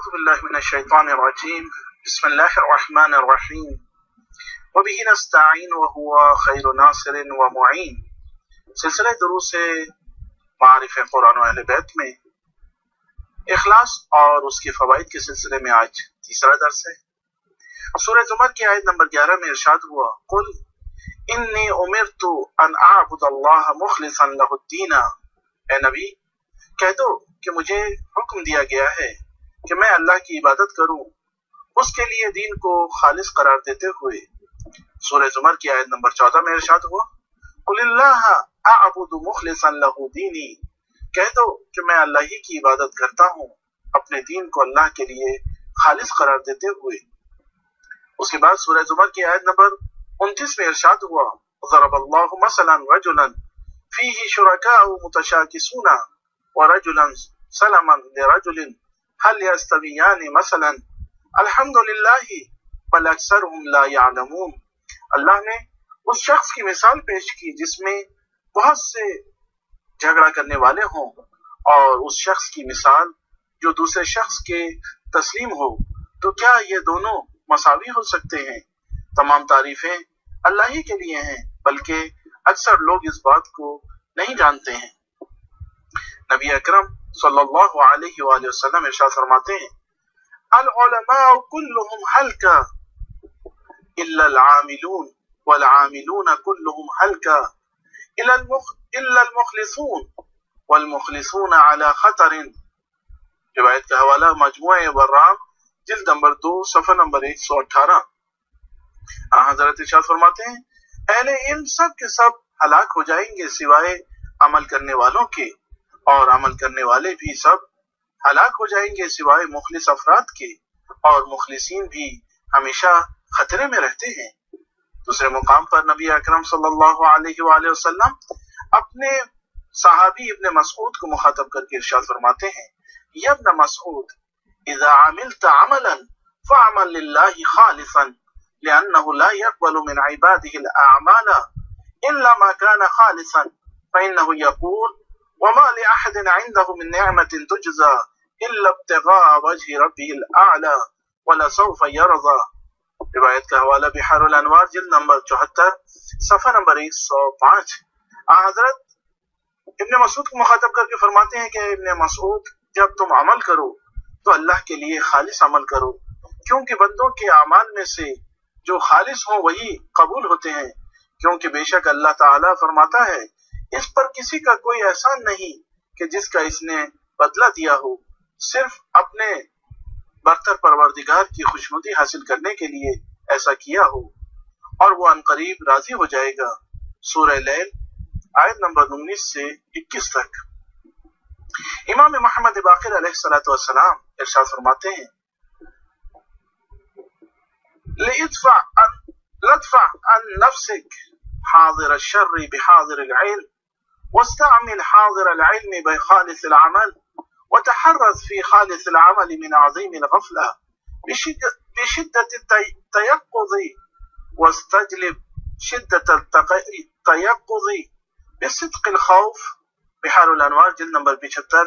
أعوذ بالله من الشيطان الرجيم. بسم الله الرحمن الرحيم. وبه نستعين وهو خير ناصر ومعين. سلسلہ دروس معارف قرآن و اہل بیت میں اخلاص اور اس کے فوائد کے سلسلے میں آج تیسرا درس ہے. سورہ زمر کی آیت نمبر گیارہ میں ارشاد ہوا، قل انی امرت ان اعبد اللہ مخلصا له الدین اے نبی، کہہ دو کہ مجھے حکم دیا گیا ہے کہ میں اللہ کی عبادت کروں، اس کے لیے دین کو خالص قرار دیتے ہوئے۔ سورہ زمر کی آیت نمبر چودہ میں ارشاد ہوا، قل اللہ اعبد مخلصا له دینی کہہ دو کہ میں اللہ ہی کی عبادت کرتا ہوں، اپنے دین کو اللہ کے لیے خالص قرار دیتے ہوئے۔ اس کے بعد سورہ زمر کی آیت نمبر انتیس میں ارشاد ہوا، ضرب اللہ مثلا رجلا فیہ شرکاء متشاکسون ورجلا سلما لرجل۔ هل يستويان مثلا؟ الحمد للہ بل اکثرهم لا يعلمون۔ اللہ نے اس شخص کی مثال پیش کی جس میں بہت سے جھگڑا کرنے والے ہوں اور اس شخص کی مثال جو دوسرے شخص کے تسلیم ہو۔ تو کیا یہ دونوں مساوی ہو سکتے ہیں؟ تمام تعریفیں اللہ ہی کے لیے ہیں، بلکہ اکثر لوگ اس بات کو نہیں جانتے ہیں۔ نبی اکرم صلی اللہ علیہ وآلہ وسلم ارشاد فرماتے ہیں، العلماء كلهم هلكا الا العاملون والعاملون كلهم هلكا الا المخ... الا المخلصون والمخلصون على خطر۔ روایت کا حوالہ مجموعہ برام جلد نمبر دو، صفحہ نمبر ایک سو اٹھارہ۔ حضرت ارشاد فرماتے ہیں، اہل علم سب کے سب ہلاک ہو جائیں گے سوائے عمل کرنے والوں کے۔ اور عمل کرنے والے بھی سب ہلاک ہو جائیں گے سوائے مخلص افراد کے، اور مخلصین بھی ہمیشہ خطرے میں رہتے ہیں۔ دوسرے مقام پر نبی اکرم صلی اللہ علیہ وآلہ وسلم اپنے صحابی ابن مسعود کو مخاطب کر کے ارشاد فرماتے ہیں، یا ابن مسعود، اذا عملت عملا فعمل للہ خالصا، لأنه لا يقبل من عباده الأعمال إلا ما كان خالصا، فإنه يقول وما لأحد عنده من نعمة تجزى إلا ابتغاء وجه ربه الأعلى ولسوف يرضى۔ روایت کا حوالہ بحار الانوار جلد نمبر چوہتر، صفحہ نمبر ایک سو پانچ۔ حضرت ابن مسعود کو مخاطب کر کے فرماتے ہیں کہ ابن مسعود، جب تم عمل کرو تو اللہ کے لیے خالص عمل کرو، کیونکہ بندوں کے اعمال میں سے جو خالص ہوں وہی قبول ہوتے ہیں۔ کیونکہ بے شک اللہ تعالیٰ فرماتا ہے اس پر کسی کا کوئی احسان نہیں کہ جس کا اس نے بدلہ دیا ہو، صرف اپنے برتر پروردگار کی خوشنودی حاصل کرنے کے لیے ایسا کیا ہو۔ اور وہ انقریب راضی ہو جائے گا۔ سورہ لیل، آیت نمبر انیس سے اکیس تک۔ امام محمد باقر علیہ السلاۃ والسلام ارشاد فرماتے ہیں لادفع عن لادفع عن نفسك حاضر الشر بحاضر العلم۔ واستعمل حاضر العلم بخالص العمل وتحرز في خالص العمل من عظيم الغفلة. بشدة التيقظ واستجلب شدة التيقظ بصدق الخوف. بحال الأنوار جلد نمبر 75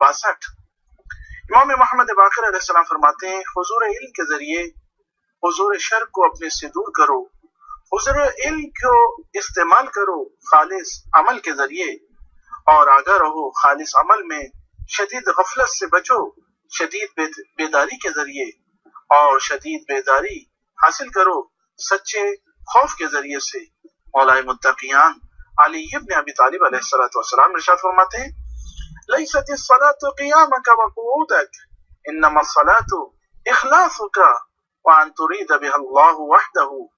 باسٹھ إمام محمد باقر علیہ السلام فرماتے ہیں حضور علم کے ذریعے حضور شر کو اپنے سے دور کرو. حضور علم کو استعمال کرو خالص عمل کے ذریعے؟ اور آگاہ رہو خالص عمل میں شدید غفلت سے بچو، شدید بیداری کے ذریعے، اور شدید بیداری حاصل کرو سچے خوف کے ذریعے سے۔ مولا متقیان علی ابن ابی طالب علیہ الصلوۃ والسلام ارشاد فرماتے ہیں ليست الصلاة قيامك وقعودك إنما الصلاة إخلاصك وأن تريد بها الله وحده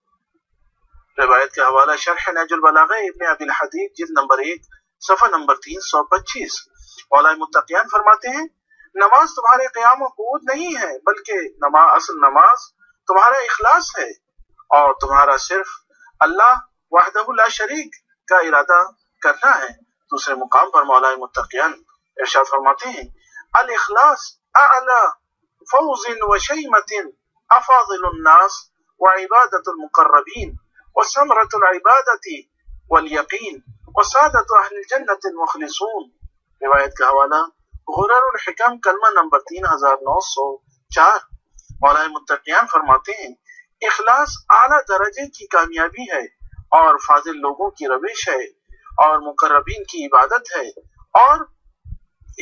روایت کا حوالہ شرح نج البلاغہ ابن ابی الحدید، جلد نمبر ایک، صفحہ نمبر تین سو پچیس۔ مولا متقیان فرماتے ہیں، نماز تمہارے قیام و قعود نہیں ہے، بلکہ نماز اصل نماز تمہارا اخلاص ہے۔ اور تمہارا صرف اللہ وحدہ لا شریک کا ارادہ کرنا ہے۔ دوسرے مقام پر مولا متقیان ارشاد فرماتے ہیں، الاخلاص اعلی فوز و شیمت افاضل الناس وعبادة المقربين وثمرة العبادة واليقين وسادة اہل الجنة المخلصون. روایت کا حوالہ غرر الحکم، کلمہ نمبر تین، ہزار نو سو چار۔ مولانا متقیان فرماتے ہیں، اخلاص اعلیٰ درجے کی کامیابی ہے اور فاضل لوگوں کی روش ہے اور مقربین کی عبادت ہے اور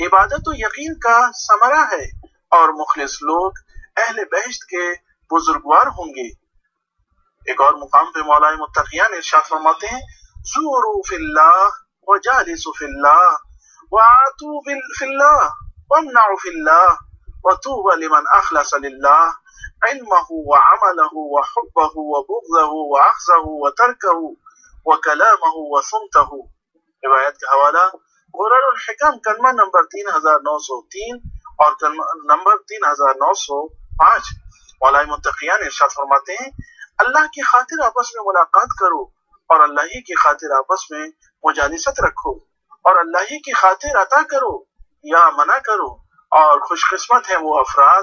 عبادت و یقین کا ثمرہ ہے اور مخلص لوگ اہل بہشت کے بزرگوار ہوں گے۔ ایک اور مقام پہ مولا متقیان ارشاد فرماتے ہیں زورو فی اللہ و جالسو فی اللہ و آتو فی اللہ و امنعو فی اللہ و توب لمن اخلص للہ علمه وعمله وحبه وبغضه وعخزه وتركه وكلامه وصمته روایت کا حوالہ غرر الحکم کلمہ نمبر 3903 اور کلمہ نمبر 3905 مولا متقیان ارشاد فرماتے ہیں اللہ کی خاطر آپس میں ملاقات کرو اور اللہ ہی کی خاطر آپس میں مجالست رکھو اور اللہ ہی کی خاطر عطا کرو یا منع کرو اور خوش قسمت ہیں وہ افراد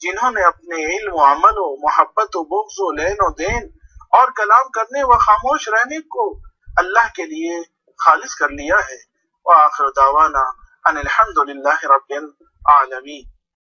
جنہوں نے اپنے علم و عمل و محبت و بغض و لین و دین اور کلام کرنے و خاموش رہنے کو اللہ کے لیے خالص کر لیا ہے۔ وآخر دعوانا ان الحمد للہ رب العالمین۔